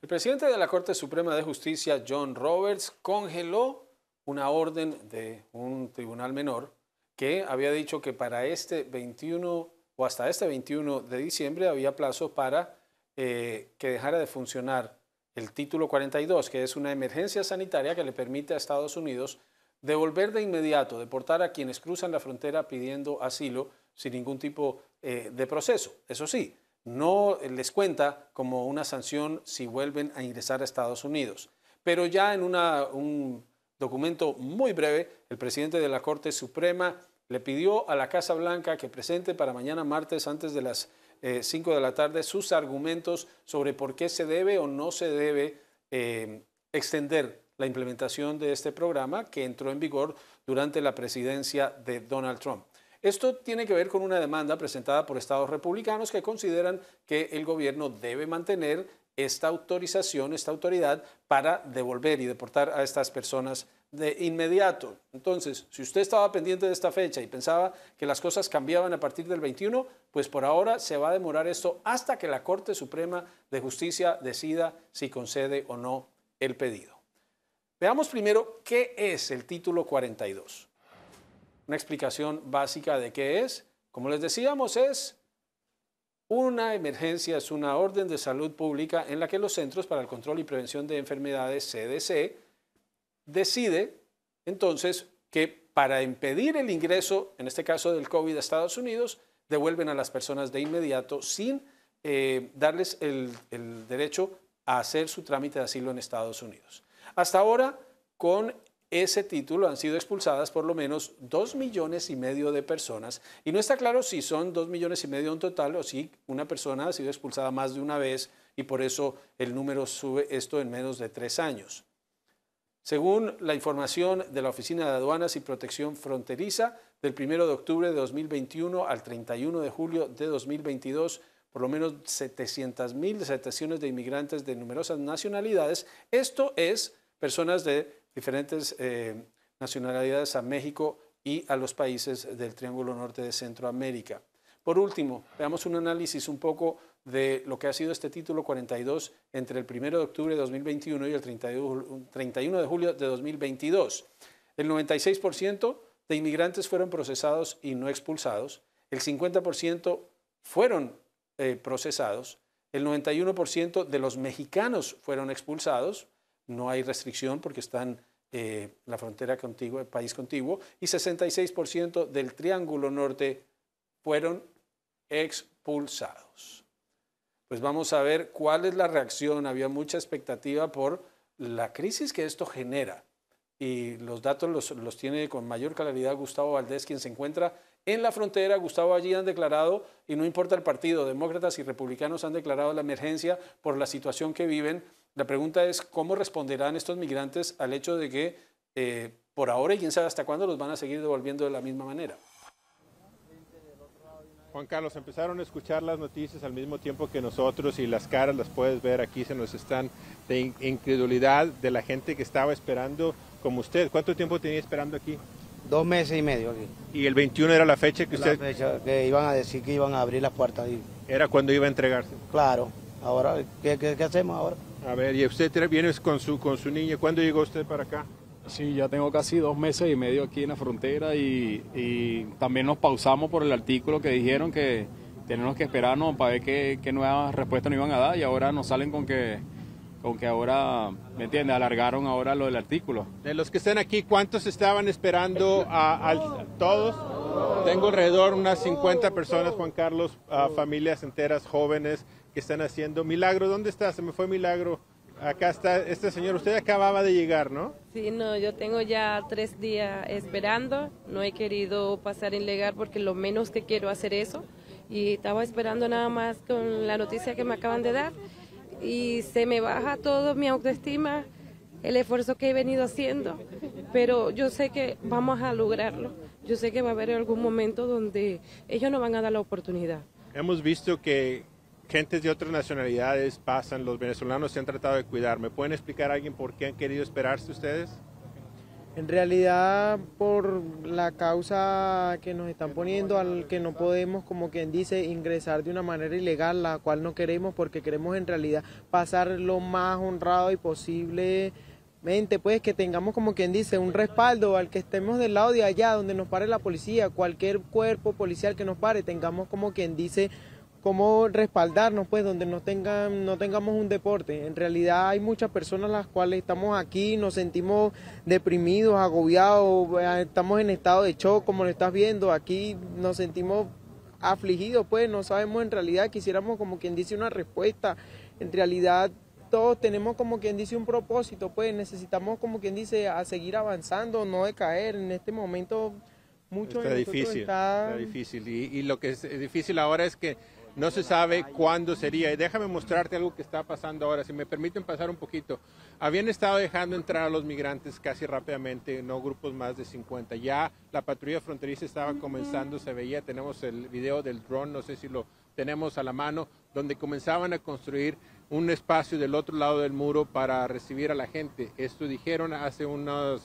El presidente de la Corte Suprema de Justicia, John Roberts, congeló una orden de un tribunal menor que había dicho que para este 21 o hasta este 21 de diciembre había plazo para eh, que dejara de funcionar el título 42, que es una emergencia sanitaria que le permite a Estados Unidos devolver de inmediato, deportar a quienes cruzan la frontera pidiendo asilo sin ningún tipo eh, de proceso. Eso sí, no les cuenta como una sanción si vuelven a ingresar a Estados Unidos. Pero ya en un documento muy breve, el presidente de la Corte Suprema le pidió a la Casa Blanca que presente para mañana martes antes de las 5 eh, de la tarde sus argumentos sobre por qué se debe o no se debe eh, extender la implementación de este programa que entró en vigor durante la presidencia de Donald Trump. Esto tiene que ver con una demanda presentada por estados republicanos que consideran que el gobierno debe mantener esta autorización, esta autoridad para devolver y deportar a estas personas de inmediato. Entonces, si usted estaba pendiente de esta fecha y pensaba que las cosas cambiaban a partir del 21, pues por ahora se va a demorar esto hasta que la Corte Suprema de Justicia decida si concede o no el pedido. Veamos primero qué es el título 42. Una explicación básica de qué es. Como les decíamos, es una emergencia es una orden de salud pública en la que los Centros para el Control y Prevención de Enfermedades, CDC, decide entonces que para impedir el ingreso, en este caso del COVID a Estados Unidos, devuelven a las personas de inmediato sin eh, darles el, el derecho a hacer su trámite de asilo en Estados Unidos. Hasta ahora, con ese título han sido expulsadas por lo menos dos millones y medio de personas y no está claro si son dos millones y medio en total o si una persona ha sido expulsada más de una vez y por eso el número sube esto en menos de tres años. Según la información de la Oficina de Aduanas y Protección Fronteriza, del 1 de octubre de 2021 al 31 de julio de 2022, por lo menos 700 mil desertaciones de inmigrantes de numerosas nacionalidades. Esto es personas de diferentes eh, nacionalidades a México y a los países del Triángulo Norte de Centroamérica. Por último, veamos un análisis un poco de lo que ha sido este título 42 entre el 1 de octubre de 2021 y el 31 de julio de 2022. El 96% de inmigrantes fueron procesados y no expulsados, el 50% fueron eh, procesados, el 91% de los mexicanos fueron expulsados, no hay restricción porque están eh, la frontera contigua, el país contiguo, y 66% del Triángulo Norte fueron expulsados. Pues vamos a ver cuál es la reacción. Había mucha expectativa por la crisis que esto genera. Y los datos los, los tiene con mayor claridad Gustavo Valdés, quien se encuentra en la frontera. Gustavo allí han declarado, y no importa el partido, demócratas y republicanos han declarado la emergencia por la situación que viven la pregunta es cómo responderán estos migrantes al hecho de que eh, por ahora y quién sabe hasta cuándo los van a seguir devolviendo de la misma manera. Juan Carlos, empezaron a escuchar las noticias al mismo tiempo que nosotros y las caras las puedes ver aquí, se nos están de incredulidad de la gente que estaba esperando como usted. ¿Cuánto tiempo tenía esperando aquí? Dos meses y medio aquí. ¿Y el 21 era la fecha que usted...? La fecha que iban a decir que iban a abrir las puertas. ¿Era cuando iba a entregarse? Claro. Ahora, qué hacemos ahora? A ver, y usted viene con su, con su niña. ¿Cuándo llegó usted para acá? Sí, ya tengo casi dos meses y medio aquí en la frontera y, también nos pausamos por el artículo que dijeron que tenemos que esperarnos para ver qué, qué nuevas respuestas nos iban a dar y ahora nos salen con que con que ahora, ¿me entiende? Alargaron ahora lo del artículo. De los que están aquí, ¿cuántos estaban esperando a, todos? Tengo alrededor unas 50 personas, Juan Carlos, familias enteras, jóvenes, que están haciendo. Milagro, ¿dónde está? Se me fue Milagro. Acá está este señor. Usted acababa de llegar, ¿no? Sí, no, yo tengo ya tres días esperando. No he querido pasar ilegal porque lo menos que quiero hacer eso. Y estaba esperando nada más con la noticia que me acaban de dar. Y se me baja todo mi autoestima, el esfuerzo que he venido haciendo. Pero yo sé que vamos a lograrlo. Yo sé que va a haber algún momento donde ellos no van a dar la oportunidad. Hemos visto que gentes de otras nacionalidades pasan, los venezolanos se han tratado de cuidar. ¿Me pueden explicar a alguien por qué han querido esperarse ustedes? En realidad, por la causa que nos están poniendo, al que no podemos, como quien dice, ingresar de una manera ilegal, la cual no queremos, porque queremos en realidad pasar lo más honrado y posiblemente, pues que tengamos, como quien dice, un respaldo al que estemos del lado de allá, donde nos pare la policía, cualquier cuerpo policial que nos pare, tengamos, como quien dice, cómo respaldarnos, pues, donde no, tengan, no tengamos un deporte. En realidad hay muchas personas las cuales estamos aquí, nos sentimos deprimidos, agobiados, eh, estamos en estado de shock, como lo estás viendo, aquí nos sentimos afligidos, pues, no sabemos en realidad, quisiéramos como quien dice una respuesta, en realidad todos tenemos como quien dice un propósito, pues necesitamos como quien dice a seguir avanzando, no decaer en este momento. Mucho está difícil, está... difícil. y lo que es difícil ahora es que no se sabe cuándo sería. Y déjame mostrarte algo que está pasando ahora, si me permiten pasar un poquito. Habían estado dejando entrar a los migrantes casi rápidamente, no grupos más de 50. Ya la patrulla fronteriza estaba comenzando, se veía, tenemos el video del drone, no sé si lo tenemos a la mano, donde comenzaban a construir un espacio del otro lado del muro para recibir a la gente. Esto dijeron hace una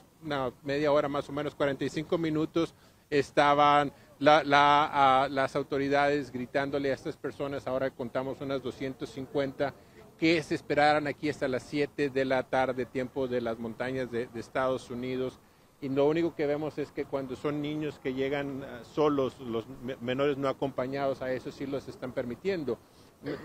media hora, más o menos 45 minutos, estaban las autoridades gritándole a estas personas, ahora contamos unas 250, que se esperaran aquí hasta las 7 de la tarde, tiempo de las montañas de, Estados Unidos. Y lo único que vemos es que cuando son niños que llegan ah, solos, los menores no acompañados, a eso sí los están permitiendo.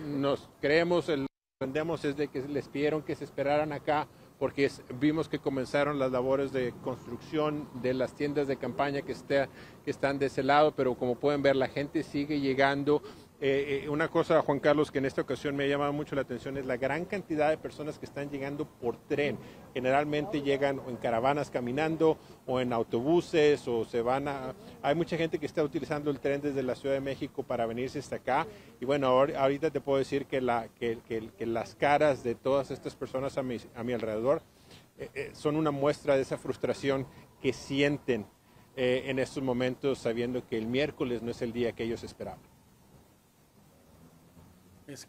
Nos creemos, el entendemos es de que les pidieron que se esperaran acá porque vimos que comenzaron las labores de construcción de las tiendas de campaña que, está, que están de ese lado, pero como pueden ver la gente sigue llegando eh, eh, una cosa, Juan Carlos, que en esta ocasión me ha llamado mucho la atención es la gran cantidad de personas que están llegando por tren. Generalmente llegan en caravanas caminando o en autobuses o se van a... Hay mucha gente que está utilizando el tren desde la Ciudad de México para venirse hasta acá. Y bueno, ahorita te puedo decir que, la, que, las caras de todas estas personas a mi, a mi alrededor eh, son una muestra de esa frustración que sienten en estos momentos sabiendo que el miércoles no es el día que ellos esperaban.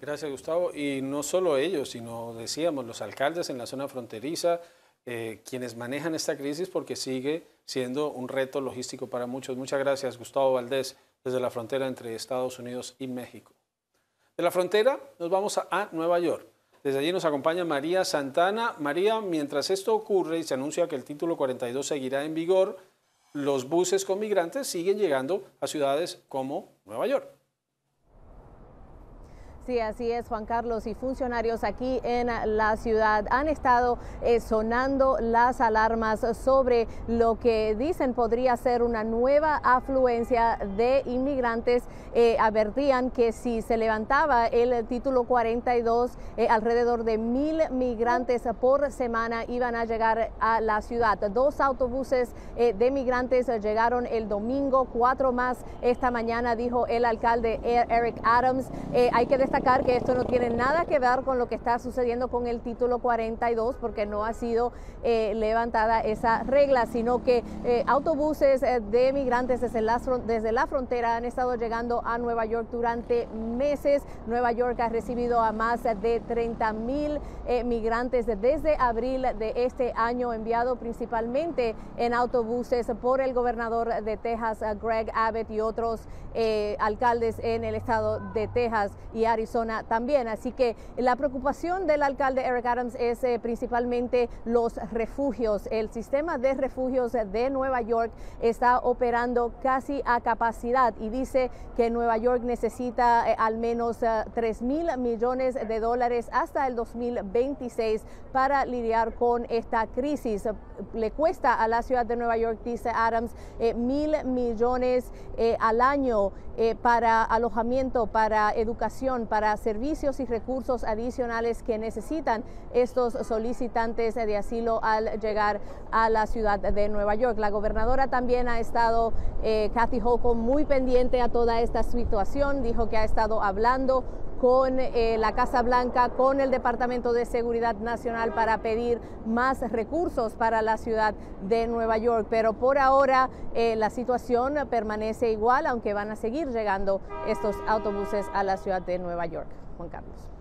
Gracias, Gustavo. Y no solo ellos, sino decíamos los alcaldes en la zona fronteriza, eh, quienes manejan esta crisis porque sigue siendo un reto logístico para muchos. Muchas gracias, Gustavo Valdés, desde la frontera entre Estados Unidos y México. De la frontera nos vamos a, Nueva York. Desde allí nos acompaña María Santana. María, mientras esto ocurre y se anuncia que el título 42 seguirá en vigor, los buses con migrantes siguen llegando a ciudades como Nueva York. Sí, así es, Juan Carlos, y funcionarios aquí en la ciudad han estado eh, sonando las alarmas sobre lo que dicen podría ser una nueva afluencia de inmigrantes. Eh, que si se levantaba el título 42, eh, alrededor de mil migrantes por semana iban a llegar a la ciudad. Dos autobuses de migrantes llegaron el domingo, cuatro más esta mañana, dijo el alcalde Eric Adams. hay que destacar que esto no tiene nada que ver con lo que está sucediendo con el título 42, porque no ha sido eh, levantada esa regla, sino que eh, autobuses eh, de migrantes desde la, frontera han estado llegando a Nueva York durante meses. Nueva York ha recibido a más de 30 mil migrantes desde abril de este año, enviado principalmente en autobuses por el gobernador de Texas, Greg Abbott, y otros alcaldes en el estado de Texas y Arizona también. Así que la preocupación del alcalde Eric Adams es eh, principalmente los refugios. El sistema de refugios de Nueva York está operando casi a capacidad y dice que Nueva York necesita eh, al menos 3 eh, mil millones de dólares hasta el 2026 para lidiar con esta crisis. Le cuesta a la ciudad de Nueva York, dice Adams, mil millones al año para alojamiento, para educación, para servicios y recursos adicionales que necesitan estos solicitantes de asilo al llegar a la ciudad de Nueva York. La gobernadora también ha estado, eh, Kathy Hochul, muy pendiente a toda esta situación. Dijo que ha estado hablando con eh, la Casa Blanca, con el Departamento de Seguridad Nacional para pedir más recursos para la ciudad de Nueva York. Pero por ahora eh, la situación permanece igual, aunque van a seguir llegando estos autobuses a la ciudad de Nueva York. Juan Carlos.